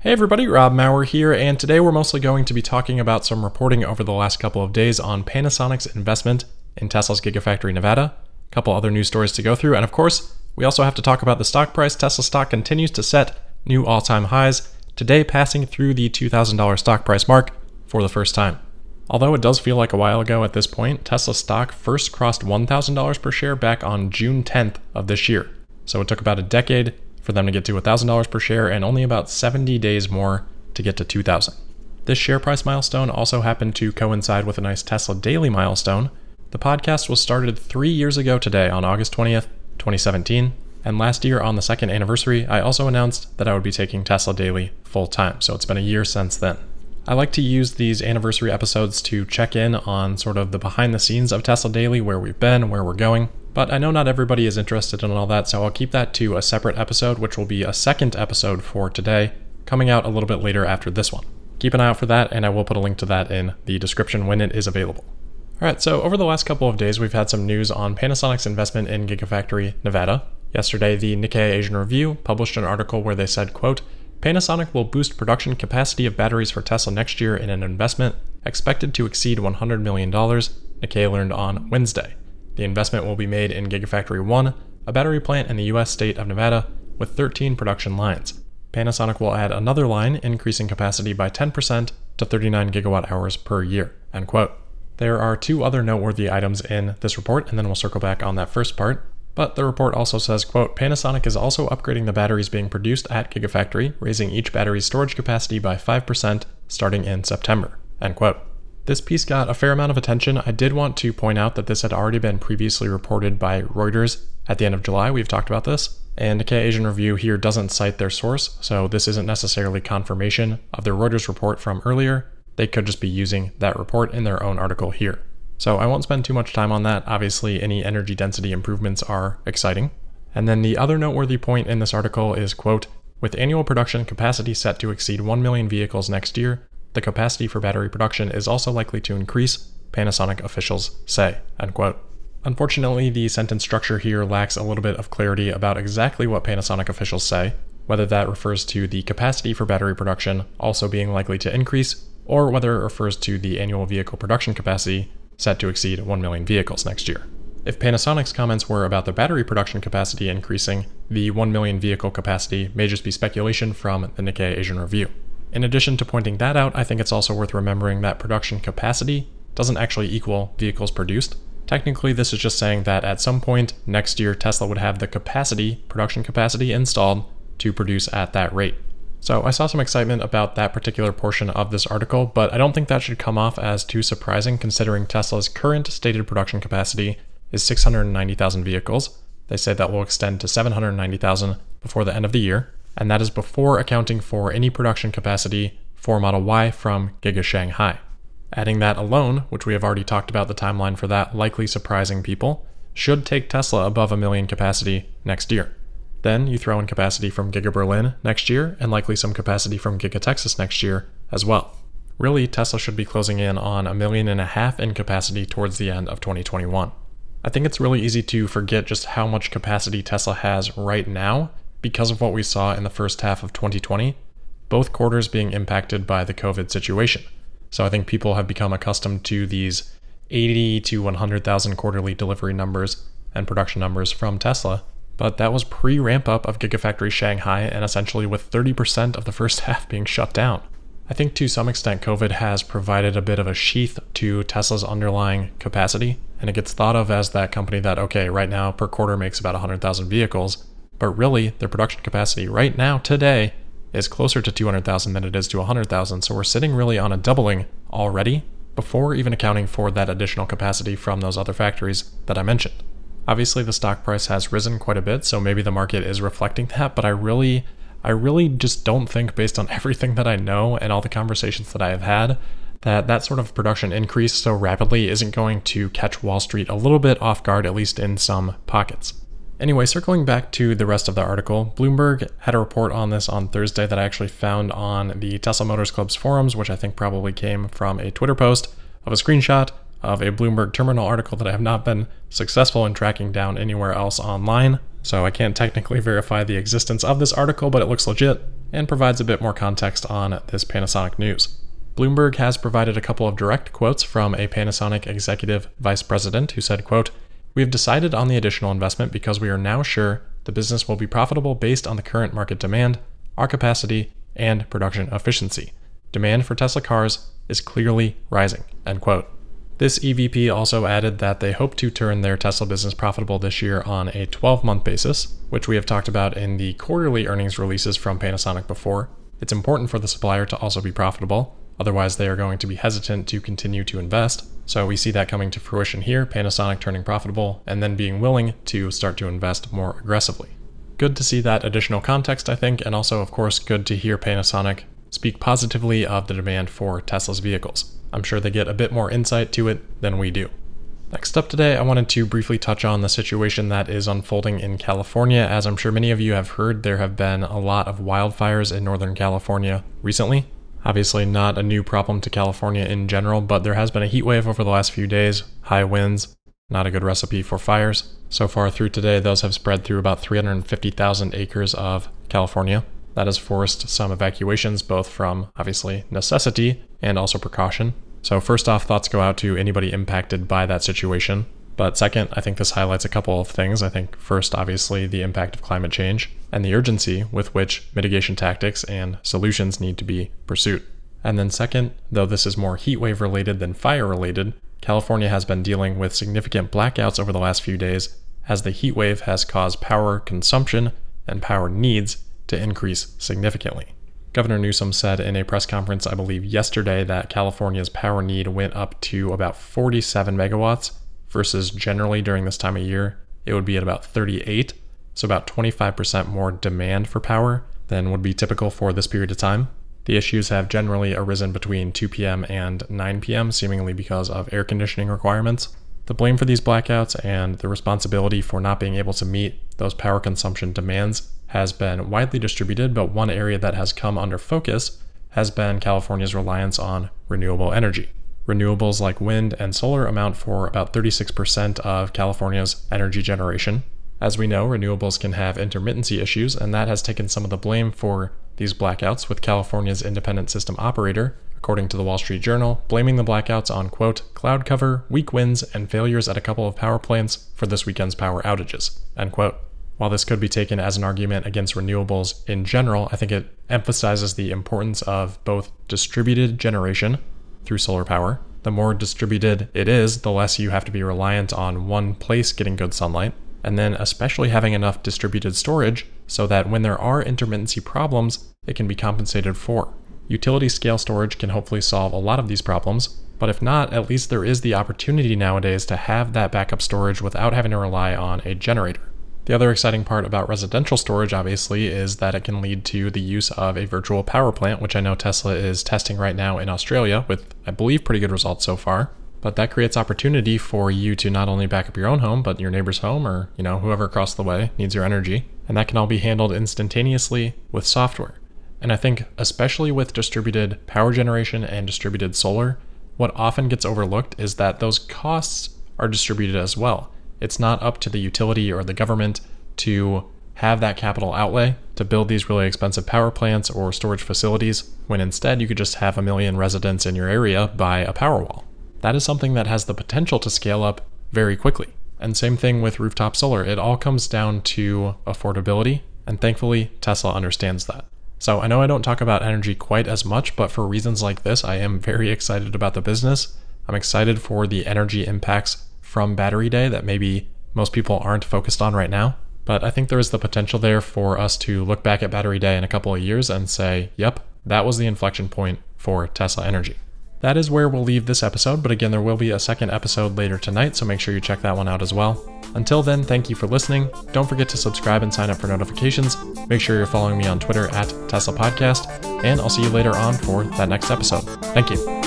Hey everybody, Rob Maurer here, and today we're mostly going to be talking about some reporting over the last couple of days on Panasonic's investment in Tesla's Gigafactory Nevada, a couple other news stories to go through, and of course, we also have to talk about the stock price. Tesla stock continues to set new all time highs, today passing through the $2,000 stock price mark for the first time. Although it does feel like a while ago at this point, Tesla stock first crossed $1,000 per share back on June 10th of this year. So it took about a decade for them to get to $1,000 per share and only about 70 days more to get to 2000. This share price milestone also happened to coincide with a nice Tesla daily milestone. The podcast was started 3 years ago today on August 20th, 2017, and last year on the second anniversary, I also announced that I would be taking Tesla daily full time. So it's been a year since then. I like to use these anniversary episodes to check in on sort of the behind the scenes of Tesla Daily, where we've been, where we're going. But I know not everybody is interested in all that, so I'll keep that to a separate episode, which will be a second episode for today, coming out a little bit later after this one. Keep an eye out for that, and I will put a link to that in the description when it is available. All right, so over the last couple of days, we've had some news on Panasonic's investment in Gigafactory Nevada. Yesterday, the Nikkei Asian Review published an article where they said, quote, Panasonic will boost production capacity of batteries for Tesla next year in an investment expected to exceed $100 million, Nikkei learned on Wednesday. The investment will be made in Gigafactory 1, a battery plant in the US state of Nevada with 13 production lines. Panasonic will add another line, increasing capacity by 10% to 39 gigawatt hours per year. End quote. There are two other noteworthy items in this report, and then we'll circle back on that first part. But the report also says, quote, Panasonic is also upgrading the batteries being produced at Gigafactory, raising each battery's storage capacity by 5% starting in September. End quote. This piece got a fair amount of attention. I did want to point out that this had already been previously reported by Reuters at the end of July. We've talked about this. And Nikkei Asian Review here doesn't cite their source, so this isn't necessarily confirmation of the Reuters report from earlier. They could just be using that report in their own article here. So I won't spend too much time on that. Obviously, any energy density improvements are exciting. And then the other noteworthy point in this article is quote, with annual production capacity set to exceed 1 million vehicles next year, the capacity for battery production is also likely to increase, Panasonic officials say. Unfortunately, the sentence structure here lacks a little bit of clarity about exactly what Panasonic officials say, whether that refers to the capacity for battery production also being likely to increase, or whether it refers to the annual vehicle production capacity set to exceed 1 million vehicles next year. If Panasonic's comments were about the battery production capacity increasing, the 1 million vehicle capacity may just be speculation from the Nikkei Asian Review. In addition to pointing that out, I think it's also worth remembering that production capacity doesn't actually equal vehicles produced. Technically, this is just saying that at some point next year, Tesla would have the capacity, production capacity installed to produce at that rate. So I saw some excitement about that particular portion of this article, but I don't think that should come off as too surprising considering Tesla's current stated production capacity is 690,000 vehicles. They say that will extend to 790,000 before the end of the year and that is before accounting for any production capacity for Model Y from Giga Shanghai. Adding that alone, which we have already talked about the timeline for that likely surprising people, should take Tesla above a million capacity next year. Then you throw in capacity from Giga Berlin next year and likely some capacity from Giga Texas next year as well. Really, Tesla should be closing in on a million and a half in capacity towards the end of 2021. I think it's really easy to forget just how much capacity Tesla has right now because of what we saw in the first half of 2020, both quarters being impacted by the COVID situation. So I think people have become accustomed to these 80 to 100,000 quarterly delivery numbers and production numbers from Tesla. But that was pre ramp up of Gigafactory Shanghai and essentially with 30% of the first half being shut down. I think to some extent, COVID has provided a bit of a sheath to Tesla's underlying capacity, and it gets thought of as that company that, okay, right now per quarter makes about 100,000 vehicles, but really, their production capacity right now, today, is closer to 200,000 than it is to 100,000. So we're sitting really on a doubling already before even accounting for that additional capacity from those other factories that I mentioned. Obviously, the stock price has risen quite a bit, so maybe the market is reflecting that, but I really I really just don't think based on everything that I know and all the conversations that I have had that that sort of production increase so rapidly isn't going to catch Wall Street a little bit off guard at least in some pockets. Anyway, circling back to the rest of the article, Bloomberg had a report on this on Thursday that I actually found on the Tesla Motors Club's forums, which I think probably came from a Twitter post of a screenshot of a Bloomberg terminal article that I have not been successful in tracking down anywhere else online. So I can't technically verify the existence of this article, but it looks legit. and provides a bit more context on this Panasonic news. Bloomberg has provided a couple of direct quotes from a Panasonic executive vice president who said, quote, "We have decided on the additional investment because we are now sure the business will be profitable based on the current market demand, our capacity, and production efficiency. Demand for Tesla cars is clearly rising." End quote. This EVP also added that they hope to turn their Tesla business profitable this year on a 12 month basis, which we have talked about in the quarterly earnings releases from Panasonic before. It's important for the supplier to also be profitable, otherwise, they are going to be hesitant to continue to invest. So we see that coming to fruition here Panasonic turning profitable and then being willing to start to invest more aggressively. Good to see that additional context, I think, and also, of course, good to hear Panasonic speak positively of the demand for Tesla's vehicles. I'm sure they get a bit more insight to it than we do. Next up today, I wanted to briefly touch on the situation that is unfolding in California. As I'm sure many of you have heard, there have been a lot of wildfires in Northern California recently. Obviously, not a new problem to California in general, but there has been a heat wave over the last few days, high winds, not a good recipe for fires. So far through today, those have spread through about 350,000 acres of California. That has forced some evacuations, both from obviously necessity and also precaution. So, first off, thoughts go out to anybody impacted by that situation. But second, I think this highlights a couple of things. I think first, obviously, the impact of climate change and the urgency with which mitigation tactics and solutions need to be pursued. And then, second, though this is more heat wave related than fire related, California has been dealing with significant blackouts over the last few days as the heat wave has caused power consumption and power needs to increase significantly. Governor Newsom said in a press conference, I believe yesterday, that California's power need went up to about 47 megawatts versus generally during this time of year, it would be at about 38. So, about 25% more demand for power than would be typical for this period of time. The issues have generally arisen between 2 p.m. and 9 p.m., seemingly because of air conditioning requirements. The blame for these blackouts and the responsibility for not being able to meet those power consumption demands has been widely distributed, but one area that has come under focus has been California's reliance on renewable energy. Renewables like wind and solar amount for about 36% of California's energy generation. As we know, renewables can have intermittency issues, and that has taken some of the blame for these blackouts, with California's independent system operator, according to the Wall Street Journal, blaming the blackouts on, quote, cloud cover, weak winds, and failures at a couple of power plants for this weekend's power outages, end quote. While this could be taken as an argument against renewables in general, I think it emphasizes the importance of both distributed generation through solar power. The more distributed it is, the less you have to be reliant on one place getting good sunlight. And then, especially having enough distributed storage so that when there are intermittency problems, it can be compensated for. Utility scale storage can hopefully solve a lot of these problems, but if not, at least there is the opportunity nowadays to have that backup storage without having to rely on a generator. The other exciting part about residential storage, obviously, is that it can lead to the use of a virtual power plant, which I know Tesla is testing right now in Australia with, I believe, pretty good results so far. But that creates opportunity for you to not only back up your own home, but your neighbor's home or, you know, whoever across the way needs your energy. And that can all be handled instantaneously with software. And I think, especially with distributed power generation and distributed solar, what often gets overlooked is that those costs are distributed as well. It's not up to the utility or the government to have that capital outlay to build these really expensive power plants or storage facilities, when instead you could just have a million residents in your area buy a Powerwall. That is something that has the potential to scale up very quickly. And same thing with rooftop solar. It all comes down to affordability, and thankfully, Tesla understands that. So I know I don't talk about energy quite as much, but for reasons like this, I am very excited about the business. I'm excited for the energy impacts from Battery Day that maybe most people aren't focused on right now. But I think there is the potential there for us to look back at Battery Day in a couple of years and say, yep, that was the inflection point for Tesla Energy. That is where we'll leave this episode, but again, there will be a second episode later tonight, so make sure you check that one out as well. Until then, thank you for listening. Don't forget to subscribe and sign up for notifications. Make sure you're following me on Twitter at Tesla Podcast, and I'll see you later on for that next episode. Thank you.